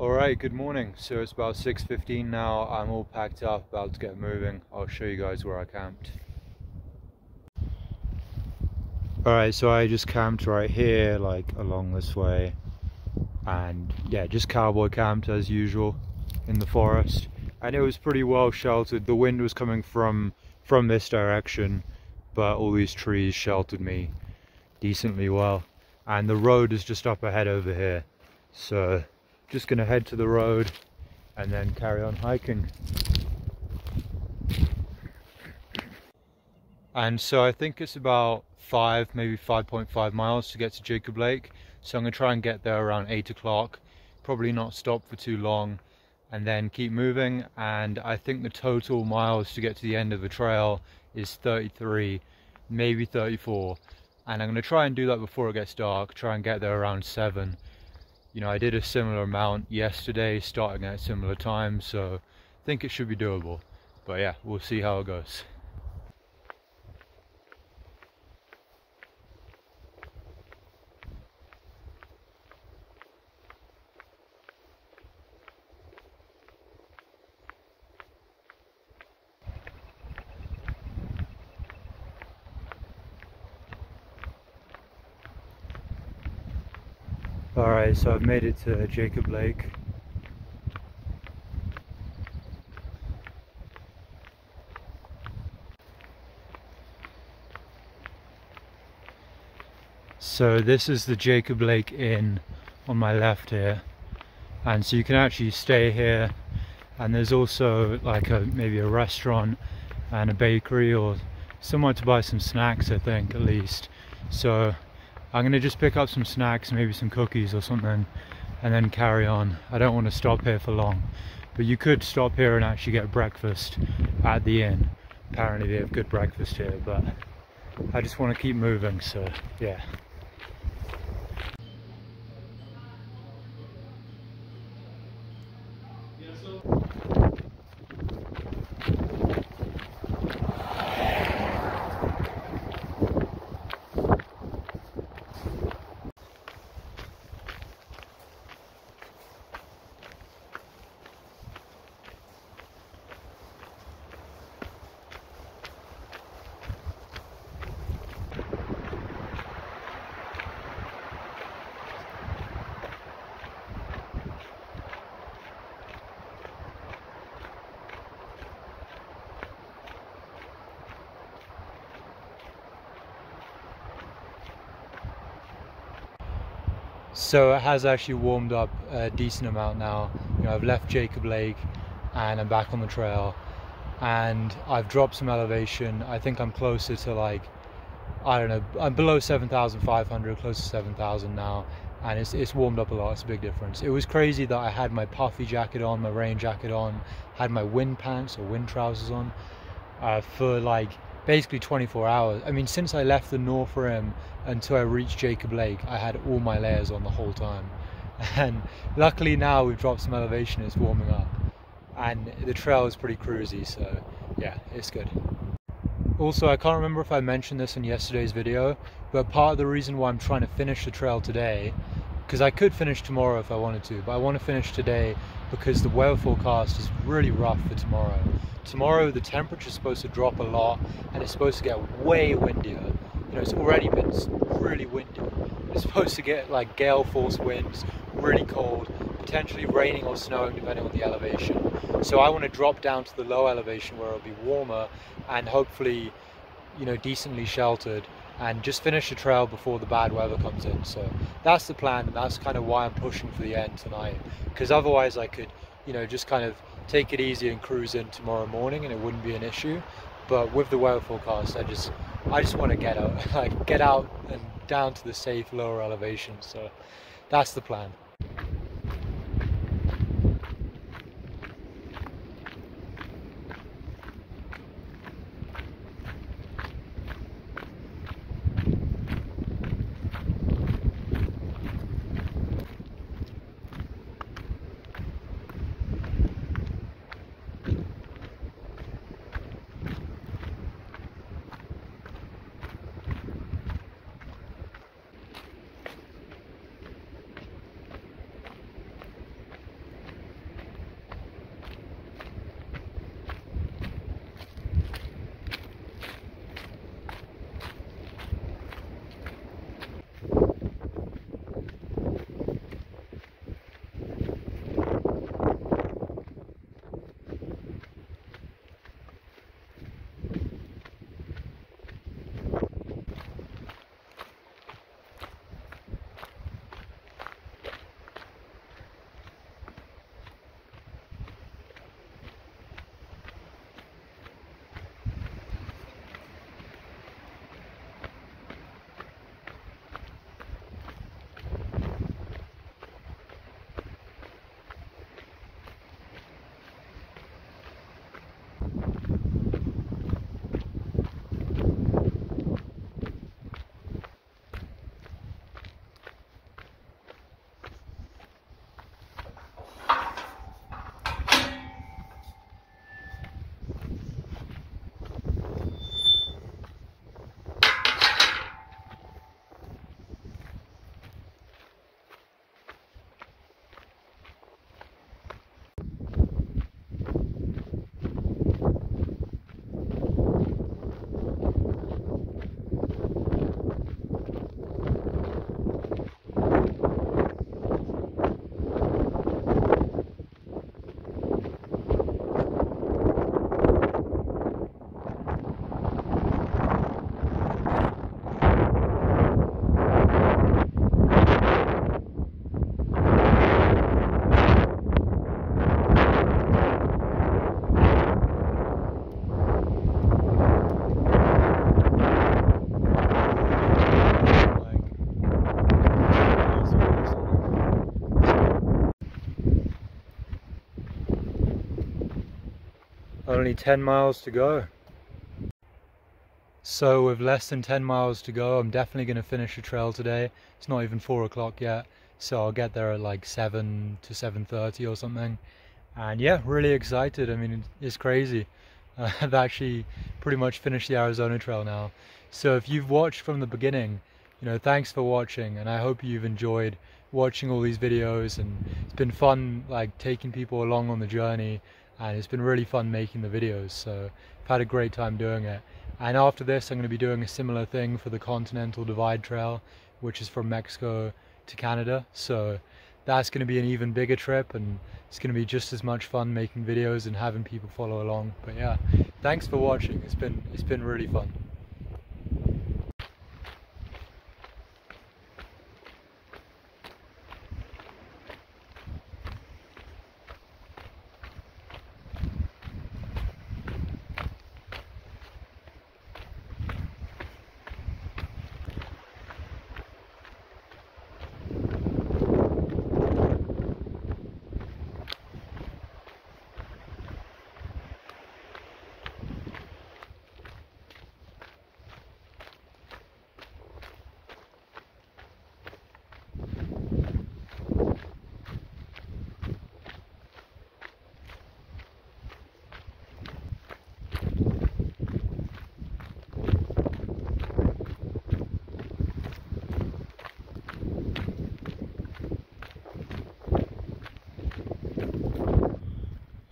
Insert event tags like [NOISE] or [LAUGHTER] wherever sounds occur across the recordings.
Alright, good morning. So it's about 6.15 now. I'm all packed up, about to get moving. I'll show you guys where I camped. Alright, so I just camped right here, like along this way. And yeah, just cowboy camped as usual in the forest. And it was pretty well sheltered. The wind was coming from from this direction, but all these trees sheltered me decently well. And the road is just up ahead over here. So just gonna head to the road and then carry on hiking. And so I think it's about five, maybe 5.5 miles to get to Jacob Lake. So I'm gonna try and get there around eight o'clock. Probably not stop for too long and then keep moving. And I think the total miles to get to the end of the trail is 33, maybe 34. And I'm gonna try and do that before it gets dark, try and get there around seven you know I did a similar amount yesterday starting at a similar time so I think it should be doable. But yeah we'll see how it goes Alright, so I've made it to Jacob Lake. So this is the Jacob Lake Inn on my left here. And so you can actually stay here and there's also like a maybe a restaurant and a bakery or somewhere to buy some snacks I think at least. So I'm gonna just pick up some snacks, maybe some cookies or something, and then carry on. I don't want to stop here for long, but you could stop here and actually get breakfast at the inn. Apparently they have good breakfast here, but I just want to keep moving, so yeah. So it has actually warmed up a decent amount now. You know, I've left Jacob Lake and I'm back on the trail and I've dropped some elevation. I think I'm closer to like, I don't know, I'm below 7,500, close to 7,000 now. And it's, it's warmed up a lot, it's a big difference. It was crazy that I had my puffy jacket on, my rain jacket on, had my wind pants or wind trousers on uh, for like basically 24 hours. I mean, since I left the North Rim until I reached Jacob Lake, I had all my layers on the whole time. [LAUGHS] And luckily now we've dropped some elevation, it's warming up. And the trail is pretty cruisy, so yeah, it's good. Also, I can't remember if I mentioned this in yesterday's video, but part of the reason why I'm trying to finish the trail today, because I could finish tomorrow if I wanted to, but I want to finish today because the weather forecast is really rough for tomorrow. Tomorrow the temperature is supposed to drop a lot and it's supposed to get way windier. You know, it's already been really windy. It's [LAUGHS] supposed to get like gale force winds, really cold, potentially raining or snowing depending on the elevation. So I want to drop down to the low elevation where it'll be warmer and hopefully, you know, decently sheltered and just finish the trail before the bad weather comes in. So that's the plan and that's kind of why I'm pushing for the end tonight. Because otherwise I could, you know, just kind of take it easy and cruise in tomorrow morning and it wouldn't be an issue but with the weather forecast I just I just want to get out [LAUGHS] like get out and down to the safe lower elevation so that's the plan Only 10 miles to go. So with less than 10 miles to go, I'm definitely going to finish the trail today. It's not even 4 o'clock yet, so I'll get there at like 7 to 7.30 or something. And yeah, really excited. I mean, it's crazy. [LAUGHS] I've actually pretty much finished the Arizona Trail now. So if you've watched from the beginning, you know, thanks for watching and I hope you've enjoyed watching all these videos and it's been fun like taking people along on the journey and it's been really fun making the videos so I've had a great time doing it. And after this I'm going to be doing a similar thing for the Continental Divide Trail which is from Mexico to Canada. So that's going to be an even bigger trip and it's going to be just as much fun making videos and having people follow along. But yeah thanks for watching. It's been it's been really fun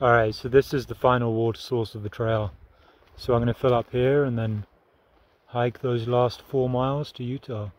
Alright, so this is the final water source of the trail. So I'm going to fill up here and then hike those last four miles to Utah.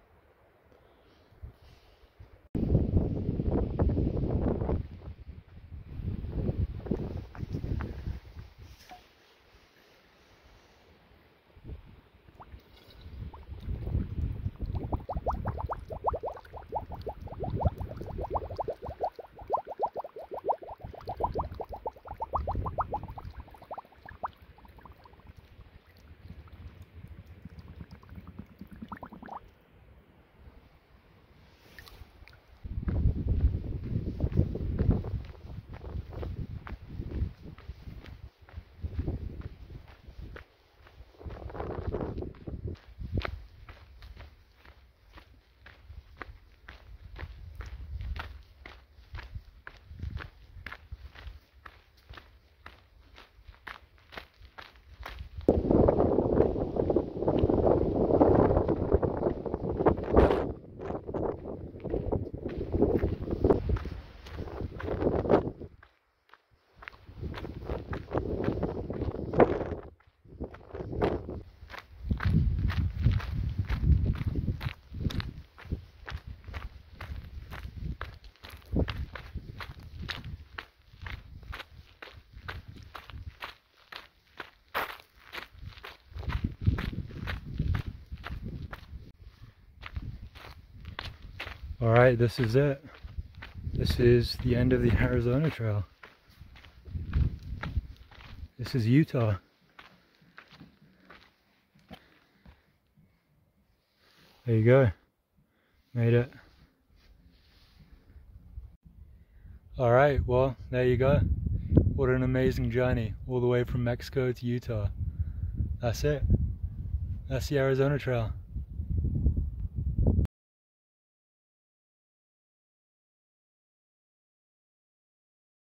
Alright, this is it. This is the end of the [LAUGHS] Arizona Trail. This is Utah. There you go. Made it. Alright, well, there you go. What an amazing journey, all the way from Mexico to Utah. That's it. That's the Arizona Trail.